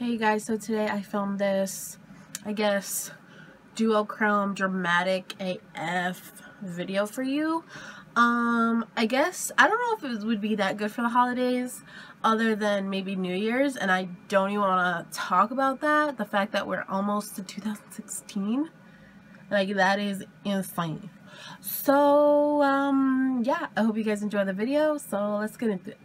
Hey guys, so today I filmed this, I guess, duochrome dramatic AF video for you. Um, I guess, I don't know if it would be that good for the holidays other than maybe New Year's and I don't even want to talk about that. The fact that we're almost to 2016. Like, that is insane. So, um, yeah, I hope you guys enjoy the video. So, let's get into it.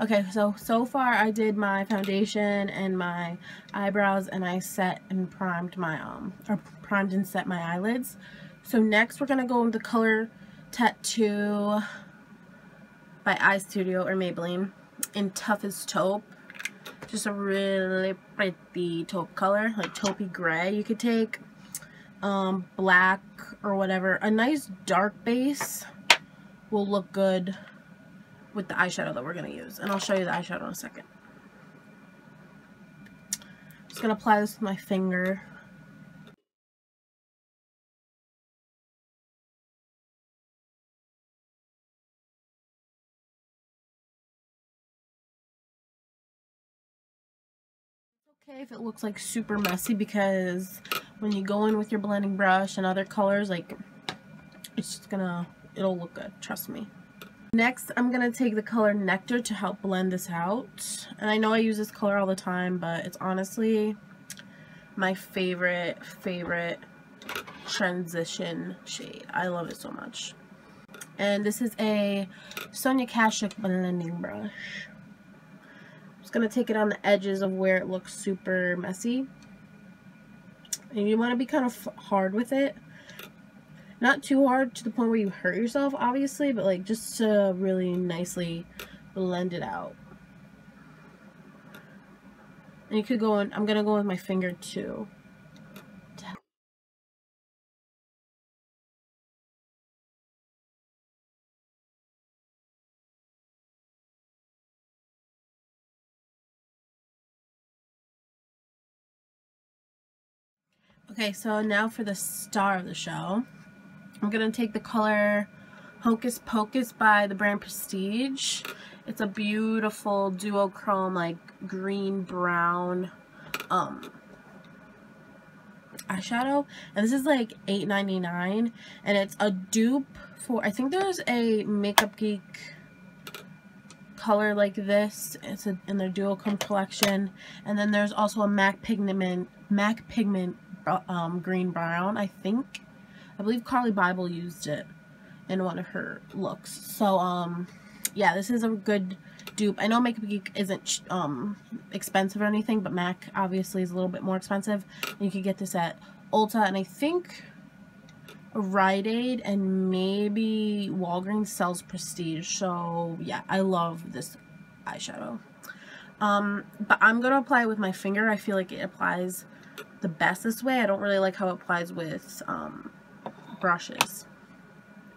Okay, so, so far I did my foundation and my eyebrows and I set and primed my, um, or primed and set my eyelids. So next we're going to go with the Color Tattoo by Eye Studio or Maybelline in Tough as Taupe. Just a really pretty taupe color, like taupey gray. You could take um, black or whatever. A nice dark base will look good with the eyeshadow that we're going to use. And I'll show you the eyeshadow in a second. I'm Just going to apply this with my finger. okay if it looks like super messy because when you go in with your blending brush and other colors like it's just gonna it'll look good trust me Next, I'm going to take the color Nectar to help blend this out. And I know I use this color all the time, but it's honestly my favorite, favorite transition shade. I love it so much. And this is a Sonia Kashuk blending brush. I'm just going to take it on the edges of where it looks super messy. And you want to be kind of hard with it not too hard to the point where you hurt yourself, obviously, but like just to really nicely blend it out. And you could go in, I'm going to go with my finger too. Okay, so now for the star of the show. I'm going to take the color Hocus Pocus by the brand Prestige. It's a beautiful duochrome like green brown um eyeshadow. And this is like $8.99 and it's a dupe for I think there's a Makeup Geek color like this. It's a, in their duochrome collection. And then there's also a MAC pigment MAC pigment um, green brown I think I believe Carli Bybel used it in one of her looks. So, um, yeah, this is a good dupe. I know Makeup Geek isn't um, expensive or anything, but MAC obviously is a little bit more expensive. You can get this at Ulta, and I think Rite Aid and maybe Walgreens sells Prestige. So, yeah, I love this eyeshadow. Um, but I'm going to apply it with my finger. I feel like it applies the best this way. I don't really like how it applies with um, brushes.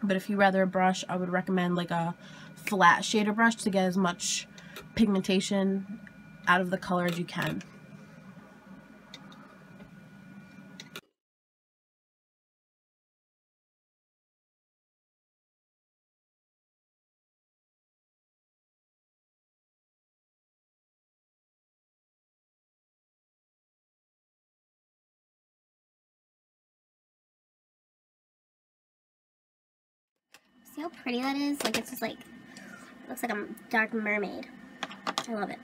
But if you rather a brush, I would recommend like a flat shader brush to get as much pigmentation out of the color as you can. How pretty that is? Like, it's just like, looks like a dark mermaid. I love it.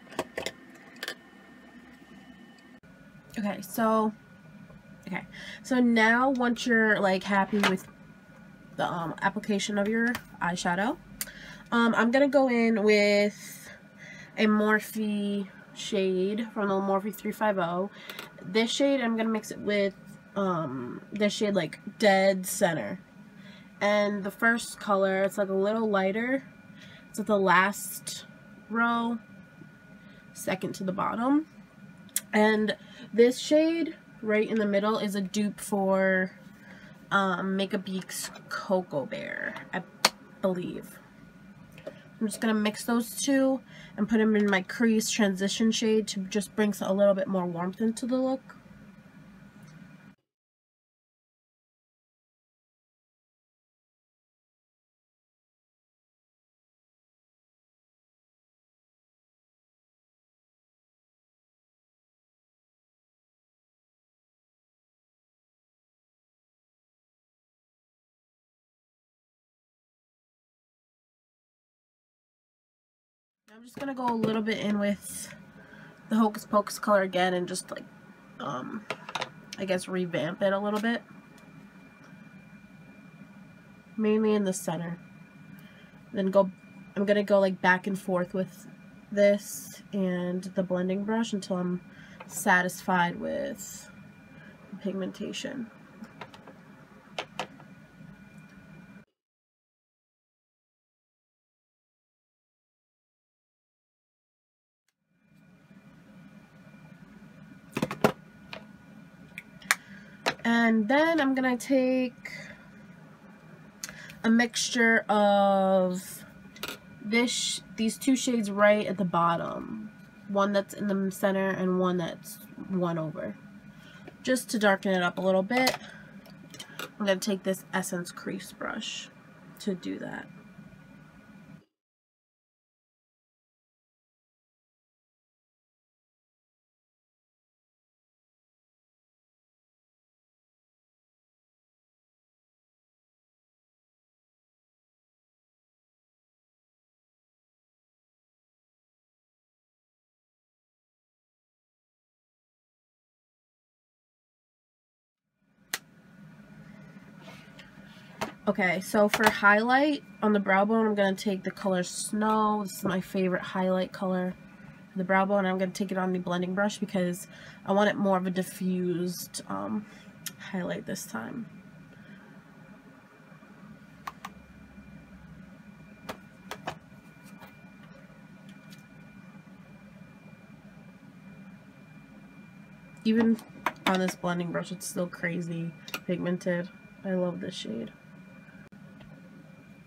Okay, so, okay. So now, once you're, like, happy with the um, application of your eyeshadow, um, I'm going to go in with a Morphe shade from the Morphe 350. This shade, I'm going to mix it with um, this shade, like, Dead Center and the first color it's like a little lighter. It's at the last row second to the bottom. And this shade right in the middle is a dupe for um, Makeup Geek's Cocoa Bear I believe. I'm just going to mix those two and put them in my crease transition shade to just bring a little bit more warmth into the look I'm just to go a little bit in with the Hocus Pocus color again and just like, um, I guess revamp it a little bit. Mainly in the center. Then go, I'm to go like back and forth with this and the blending brush until I'm satisfied with pigmentation. And then I'm going to take a mixture of this these two shades right at the bottom. One that's in the center and one that's one over. Just to darken it up a little bit, I'm going to take this Essence Crease Brush to do that. Okay, so for highlight on the brow bone, I'm going to take the color Snow. This is my favorite highlight color. The brow bone, I'm going to take it on the blending brush because I want it more of a diffused um, highlight this time. Even on this blending brush, it's still crazy pigmented. I love this shade.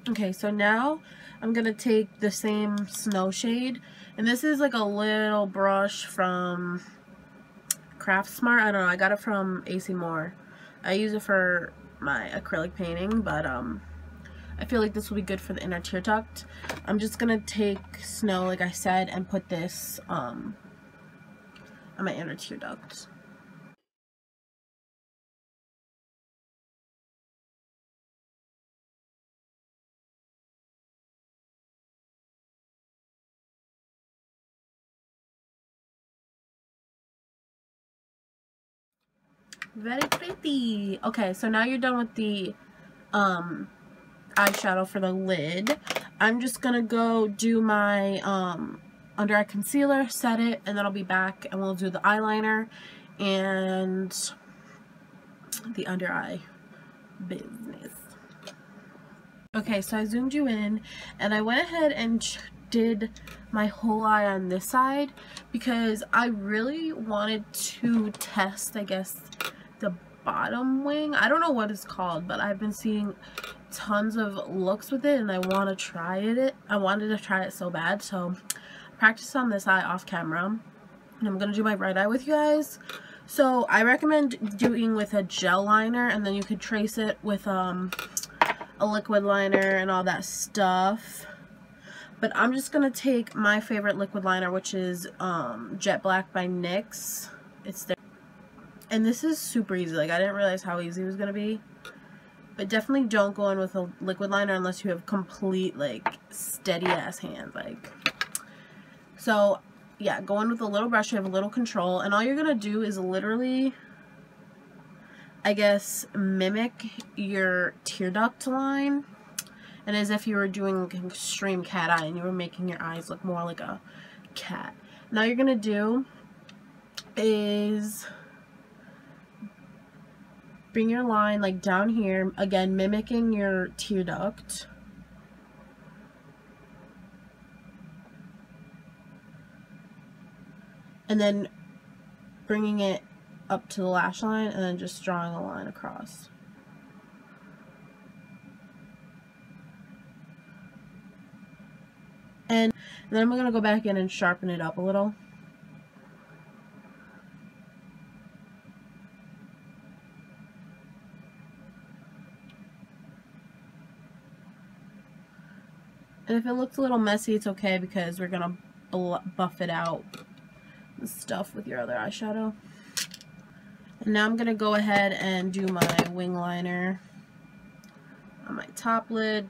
Okay, so now I'm going to take the same snow shade. And this is like a little brush from Craft Smart. I don't know. I got it from AC Moore. I use it for my acrylic painting, but um, I feel like this will be good for the inner tear duct. I'm just going to take snow, like I said, and put this um, on my inner tear duct. Very pretty. Okay, so now you're done with the um, eyeshadow for the lid. I'm just going to go do my um, under eye concealer, set it, and then I'll be back and we'll do the eyeliner and the under eye business. Okay, so I zoomed you in and I went ahead and did my whole eye on this side because I really wanted to test, I guess, the bottom wing. I don't know what it's called, but I've been seeing tons of looks with it and I want to try it. I wanted to try it so bad, so I practiced on this eye off camera. And I'm going to do my right eye with you guys. So I recommend doing with a gel liner and then you could trace it with um, a liquid liner and all that stuff. But I'm just going to take my favorite liquid liner, which is um, Jet Black by NYX. It's there. And this is super easy. Like, I didn't realize how easy it was going to be. But definitely don't go in with a liquid liner unless you have complete, like, steady-ass hands. Like, so, yeah, go in with a little brush. You have a little control. And all you're going to do is literally, I guess, mimic your tear duct line. And as if you were doing extreme cat eye and you were making your eyes look more like a cat. Now you're going to do is bring your line like down here, again mimicking your tear duct. And then bringing it up to the lash line and then just drawing a line across. And, then I'm going to go back in and sharpen it up a little. And if it looks a little messy, it's okay because we're going to buff it out the stuff with your other eyeshadow. And now I'm going to go ahead and do my wing liner on my top lid.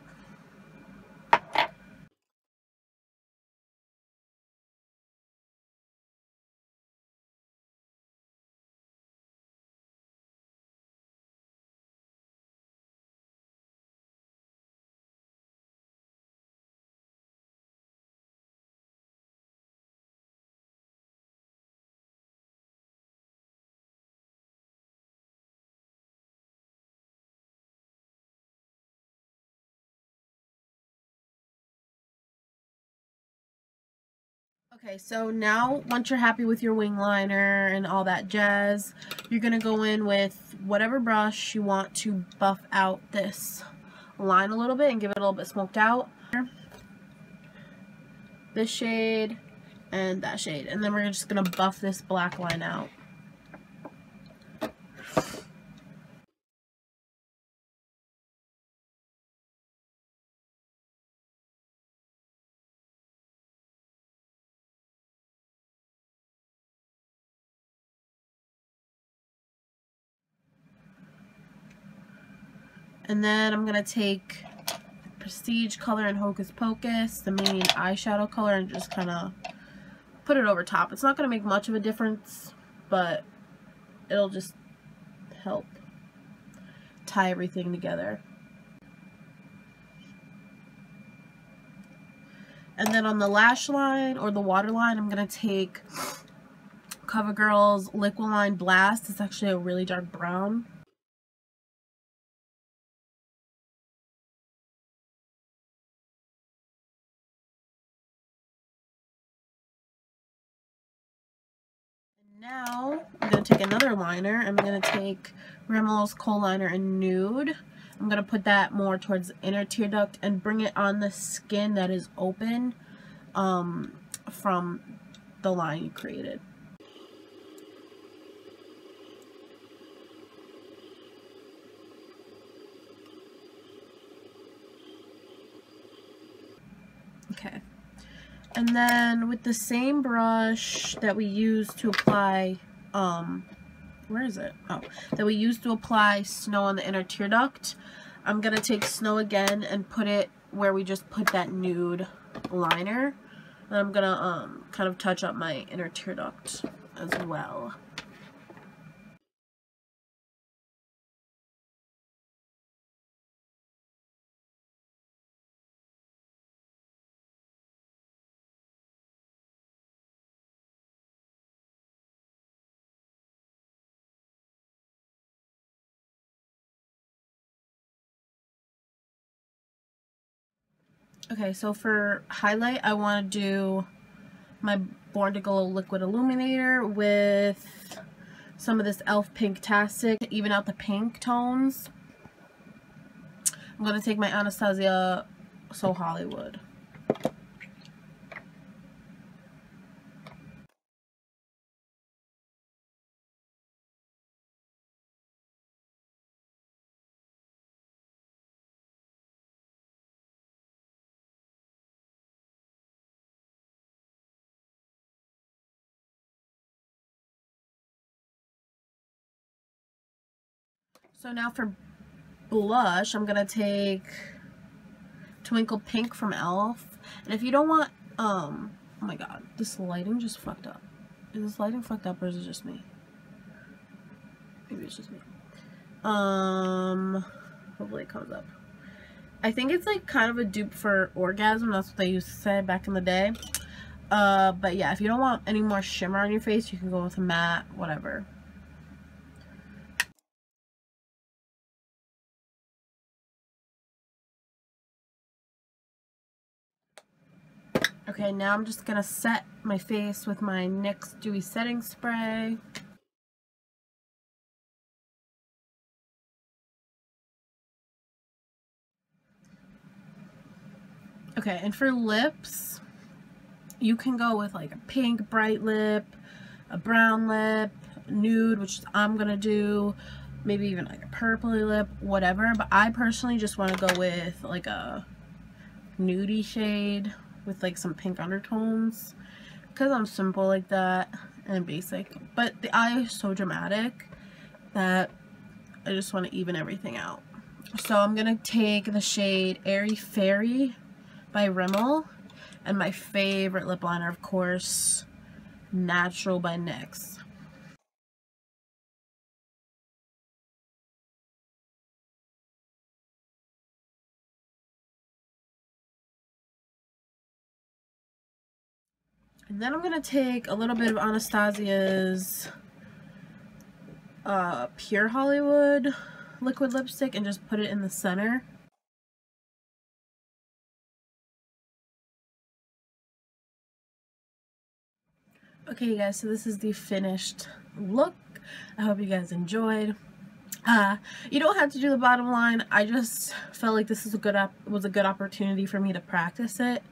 Okay, so now once you're happy with your wing liner and all that jazz, you're going to go in with whatever brush you want to buff out this line a little bit and give it a little bit smoked out. This shade and that shade. And then we're just going to buff this black line out. And then I'm going to take Prestige color and Hocus Pocus, the main eyeshadow color, and just kind of put it over top. It's not going to make much of a difference, but it'll just help tie everything together. And then on the lash line or the waterline, I'm going to take CoverGirl's LiquiLine Blast. It's actually a really dark brown. Now I'm going to take another liner. I'm going to take Rimmel's Kohl Liner in Nude. I'm going to put that more towards the inner tear duct and bring it on the skin that is open um, from the line you created. Okay. And then with the same brush that we used to apply, um, where is it? Oh, that we used to apply snow on the inner tear duct, I'm going to take snow again and put it where we just put that nude liner. And I'm going to um, kind of touch up my inner tear duct as well. Okay, so for highlight, I want to do my Born to Glow Liquid Illuminator with some of this e.l.f. Pinktastic to even out the pink tones. I'm going to take my Anastasia So Hollywood. So now for blush, I'm going to take Twinkle Pink from e.l.f. And if you don't want, um, oh my god, this lighting just fucked up. Is this lighting fucked up or is it just me? Maybe it's just me. Um, hopefully it comes up. I think it's like kind of a dupe for Orgasm. That's what they used to say back in the day. Uh, but yeah, if you don't want any more shimmer on your face, you can go with a matte, whatever. Okay, now I'm just going to set my face with my NYX Dewy Setting Spray. Okay, and for lips, you can go with like a pink bright lip, a brown lip, nude, which I'm going to do, maybe even like a purpley lip, whatever. But I personally just want to go with like a nudie shade with like some pink undertones. Because I'm simple like that and basic. But the eye is so dramatic that I just want to even everything out. So I'm gonna take the shade Airy Fairy by Rimmel and my favorite lip liner of course Natural by NYX And then I'm going to take a little bit of Anastasia's uh, Pure Hollywood liquid lipstick and just put it in the center. Okay guys, so this is the finished look. I hope you guys enjoyed. Uh, you don't have to do the bottom line. I just felt like this is a good was a good opportunity for me to practice it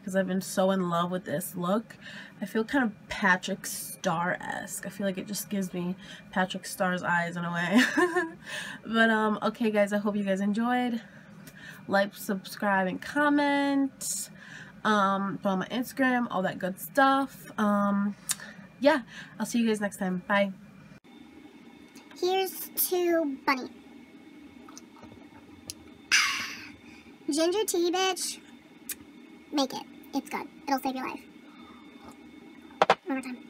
because I've been so in love with this look. I feel kind of Patrick Star-esque. I feel like it just gives me Patrick Star's eyes in a way. but um, okay guys, I hope you guys enjoyed. Like, subscribe, and comment. Um, follow my Instagram, all that good stuff. Um, yeah, I'll see you guys next time. Bye. Here's to Bunny. Ginger tea, bitch. Make it. It's good. It'll save your life. One more time.